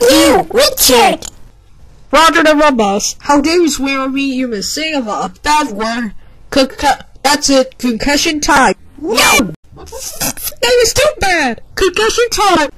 You, Richard! Roger the Rumbos, How dare you swear me? You must say a a bad word. Concu- that's it. Concussion time. No! that was too bad. Concussion time.